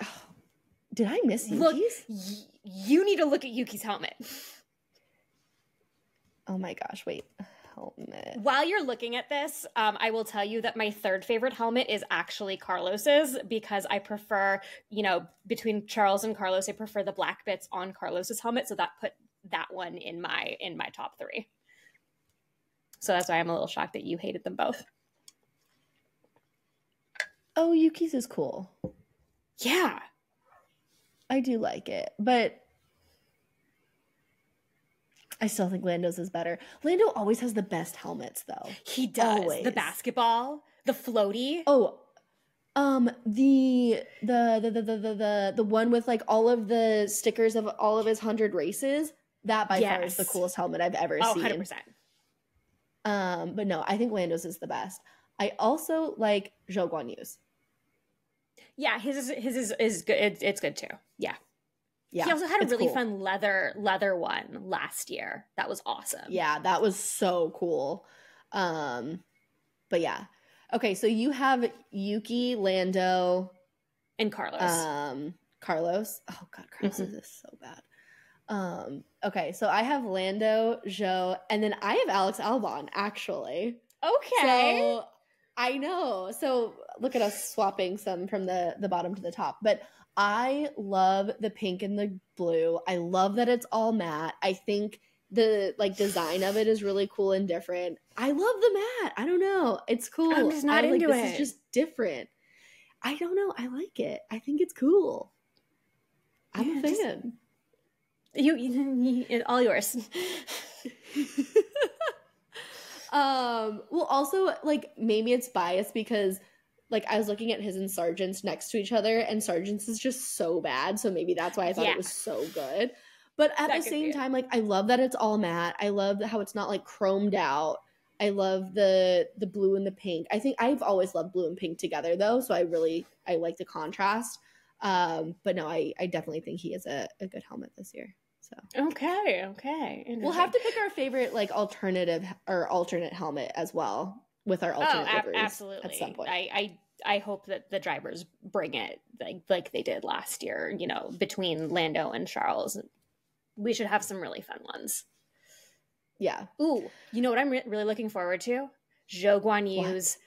Oh, did I miss Yuki's? Look, y- you need to look at Yuki's helmet. Oh my gosh! Wait. Helmet. While you're looking at this, um, I will tell you that my third favorite helmet is actually Carlos's because I prefer, you know, between Charles and Carlos, I prefer the black bits on Carlos's helmet. So that put that one in my in my top three. So that's why I'm a little shocked that you hated them both. Oh, Yuki's is cool. Yeah. I do like it, but I still think Lando's is better. Lando always has the best helmets though. He does. Always. The basketball, the floaty. Oh, um the the the the the the the, the one with like all of the stickers of all of his 100 races, that by far is the coolest helmet I've ever Oh, seen. 100%. Um but no, I think Lando's is the best. I also like Zhou Guan Yu's. Yeah, his is his is, is good. It's, it's good too. Yeah. Yeah. he also had a really cool. fun leather leather one last year. That was awesome. Yeah, that was so cool. Um but yeah. Okay, so you have Yuki, Lando, And Carlos. um Carlos. Oh god, Carlos Mhm. is so bad. Um okay, so I have Lando, Zhou, and then I have Alex Albon actually. okay. So I know. So look at us swapping some from the the bottom to the top. But I love the pink and the blue. I love that it's all matte. I think the like design of it is really cool and different. I love the matte. I don't know. It's cool. I'm just not like, into this it. is just different. I don't know. I like it. I think it's cool. I'm Yeah, a just- fan. you, you, you all yours. um well also like maybe it's biased because like I was looking at his and Sargent's next to each other and Sargent's is just so bad so maybe that's why I thought Yeah. it was so good. But at That the same time like I love that it's all matte. I love how it's not like chromed out. I love the the blue and the pink. I think I've always loved blue and pink together though so I really I like the contrast. Um but no I I definitely think he is a, a good helmet this year so. Okay, okay. We'll have to pick our favorite like alternative or alternate helmet as well with our Oh, alternate ab- liveries absolutely. at some point. I, I I hope that the drivers bring it like like they did last year. You know, between Lando and Charles, we should have some really fun ones. yeah. Ooh, you know what I'm re- really looking forward to? Zhou Guan Yu's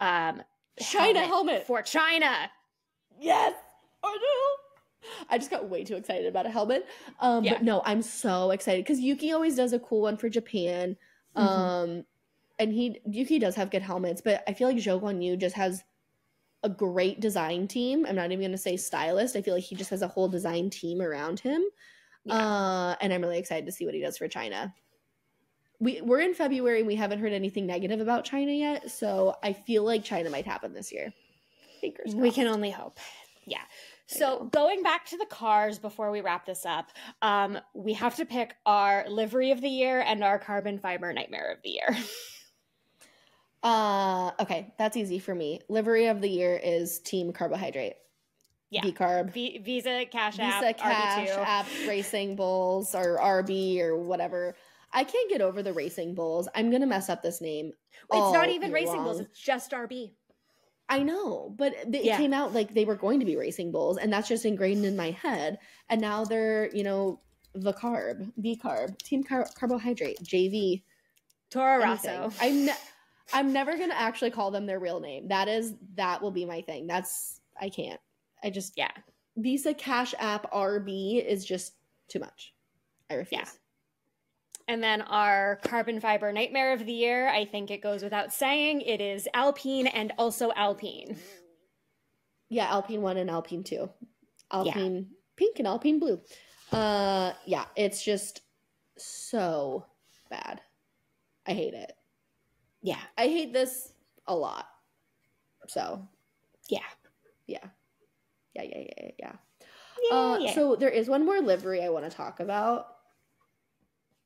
um, China helmet. for China. Yes. Oh no. I just got way too excited about a helmet. Um Yeah. but no, I'm so excited cuz Yuki always does a cool one for Japan. Mhm. Um and he Yuki does have good helmets, but I feel like Zhou Guan Yu just has a great design team. I'm not even going to say stylist. I feel like he just has a whole design team around him. Yeah. Uh, and I'm really excited to see what he does for China. We we're in February and we haven't heard anything negative about China yet, so I feel like China might happen this year. Fingers We crossed. can only hope. Yeah. So going back to the cars before we wrap this up, um, we have to pick our livery of the year and our carbon fiber nightmare of the year. Uh, okay, that's easy for me. Livery of the year is Team Carbohydrate. Yeah. V carb. V- Visa, Cash App, Visa Cash RB2. App Racing Bulls or RB or whatever. I can't get over the Racing Bulls. I'm gonna mess up this name. It's not even year Racing Bulls, it's just RB. I know, but it Yeah. came out like they were going to be Racing Bulls, and that's just ingrained in my head. And now they're, you know, the carb, V carb, Team car- Carbohydrate, JV. Toro. Rosso. I'm ne- I'm never gonna actually call them their real name. That is that will be my thing. That's I can't. I just yeah. Visa Cash App RB is just too much. I refuse. Yeah. And then our carbon fiber nightmare of the year, I think it goes without saying, it is Alpine and also Alpine. Yeah, Alpine one and Alpine two. Alpine pink and Alpine blue. Uh yeah, it's just so bad. I hate it. Yeah. I hate this a lot. So Yeah. yeah. Yeah, yeah, yeah, yeah, yeah. Uh, yeah. So there is one more livery I want to talk about.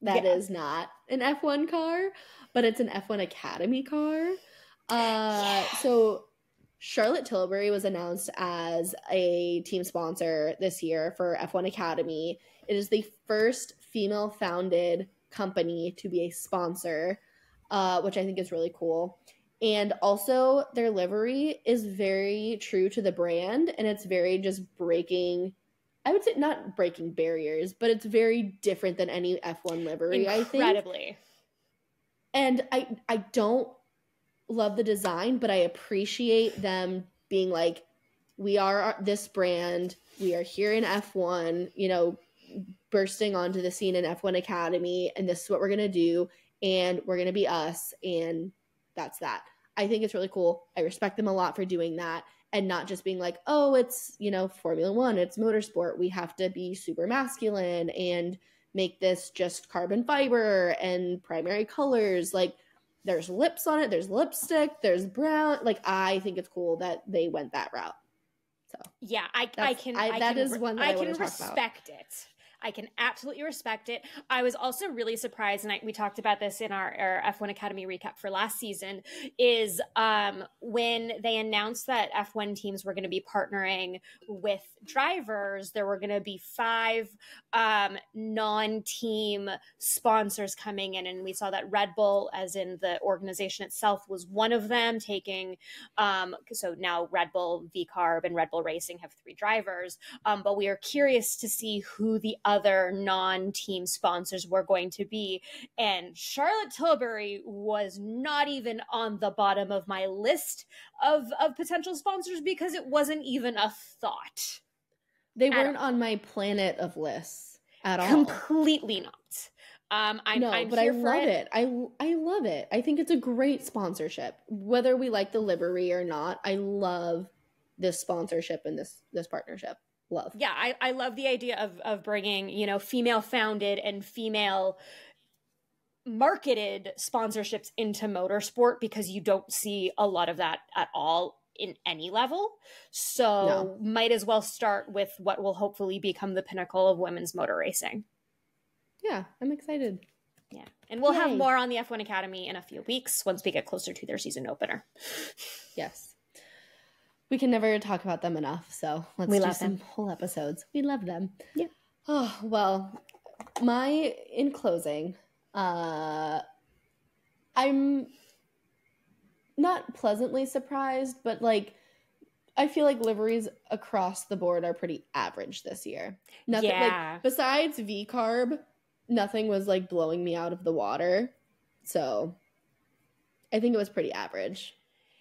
That is Yeah. not an F1 car, but it's an F1 Academy car. Uh, So Charlotte Tilbury was announced as a team sponsor this year for F1 Academy. It is the first female founded company to be a sponsor, uh, which I think is really cool. And also, their livery is very true to the brand, and it's very just breaking I would say not breaking barriers, but it's very different than any F1 livery, I think. Incredibly. And I I don't love the design, but I appreciate them being like we are this brand, we are here in F1, you know, bursting onto the scene in F1 Academy and this is what we're going to do and we're going to be us and that's that. I think it's really cool. I respect them a lot for doing that and not just being like, oh, it's, you know, Formula One, it's motorsport. We have to be super masculine and make this just carbon fiber and primary colors. Like, there's lips on it, there's lipstick, there's brown. Like, I think it's cool that they went that route. So, yeah, I, I can, I, I that can, is one that I, I can respect it. I can absolutely respect it. I was also really surprised, and I, we talked about this in our, our, F1 Academy recap for last season, is um, when they announced that F1 teams were going to be partnering with drivers, there were going to be five um, non team sponsors coming in. And we saw that Red Bull, as in the organization itself, was one of them, taking, um, so now Red Bull, V Carb, and Red Bull Racing have three drivers. Um, but we are curious to see who the other non team sponsors were going to be. And Charlotte Tilbury was not even on the bottom of my list of, of potential sponsors because it wasn't even a thought. They weren't on my planet of lists at all. Completely not. Um, I'm, no, I'm but I love it. it. I I love it. I think it's a great sponsorship. Whether we like the livery or not, I love this sponsorship and this this partnership love. Yeah, I, I love the idea of of bringing you know female founded and female marketed sponsorships into motorsport because you don't see a lot of that at all in any level. So no. might as well start with what will hopefully become the pinnacle of women's motor racing. Yeah, I'm excited. Yeah. And we'll Yay. have more on the F1 Academy in a few weeks once we get closer to their season opener. Yes we can never talk about them enough. So let's we do some them. whole episodes. We love them. Yeah. Oh well, my in closing, uh, I'm not pleasantly surprised, but like I feel like liveries across the board are pretty average this year. Nothing yeah. like besides V carb, nothing was like blowing me out of the water. So I think it was pretty average.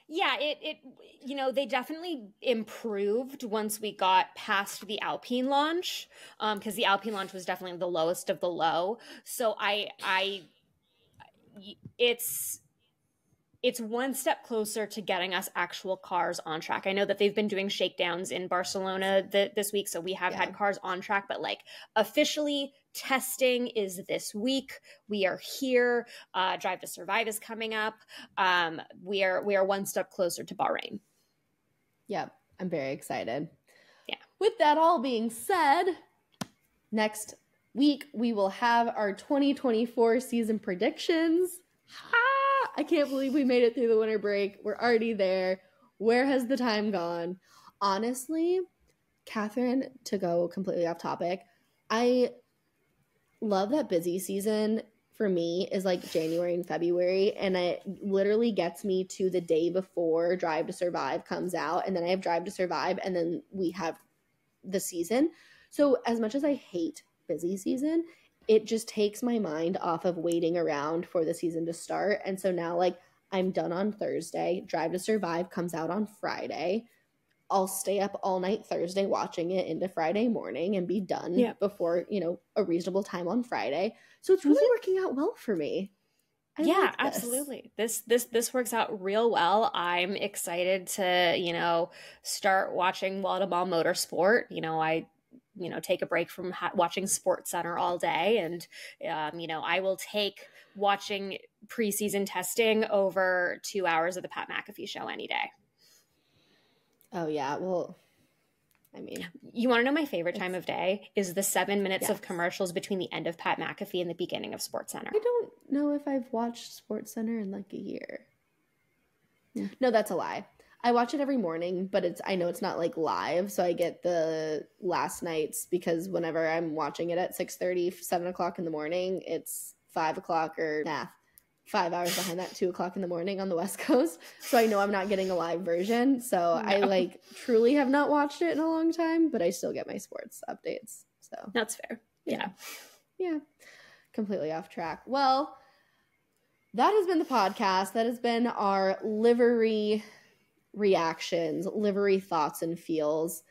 Yeah, it it you know they definitely improved once we got past the Alpine launch, because um, the Alpine launch was definitely the lowest of the low. So I I it's it's one step closer to getting us actual cars on track. I know that they've been doing shakedowns in Barcelona th- this week, so we have yeah. had cars on track, but like officially testing is this week. We are here. Uh, Drive to Survive is coming up. Um, we are we are one step closer to Bahrain. Yep, I'm very excited. Yeah. With that all being said, next week we will have our 2024 season predictions. Ah, I can't believe we made it through the winter break. We're already there. Where has the time gone? Honestly, Kathryn, to go completely off topic, I love that busy season for me is like January and February, and it literally gets me to the day before Drive to Survive comes out, and then I have Drive to Survive, and then we have the season. So, as much as I hate busy season, it just takes my mind off of waiting around for the season to start. And so now, like, I'm done on Thursday. Drive to Survive comes out on Friday. I'll stay up all night Thursday watching it into Friday morning and be done yeah. before, you know, a reasonable time on Friday. So it's really mm-hmm. working out well for me. I yeah, like this. absolutely. This this this works out real well. I'm excited to, you know, start watching to motorsport. You know, I you know take a break from ha- watching sports center all day and um, you know i will take watching preseason testing over two hours of the pat mcafee show any day Oh yeah. Well, I mean, you want to know my favorite time of day is the seven minutes yes. of commercials between the end of Pat McAfee and the beginning of Sports Center. I don't know if I've watched Sports Center in like a year. No, that's a lie. I watch it every morning, but it's I know it's not like live, so I get the last nights because whenever I'm watching it at 6 30, 7 o'clock in the morning, it's five o'clock or math, five hours behind that two o'clock in the morning on the West Coast. So I know I'm not getting a live version. So no. I like truly have not watched it in a long time, but I still get my sports updates. So that's fair. Yeah. Yeah. Completely off track. Well, that has been the podcast. That has been our livery reactions, livery thoughts and feels.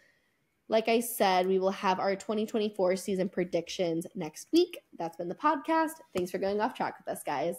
Like I said, we will have our 2024 season predictions next week. That's been the podcast. Thanks for going off track with us, guys.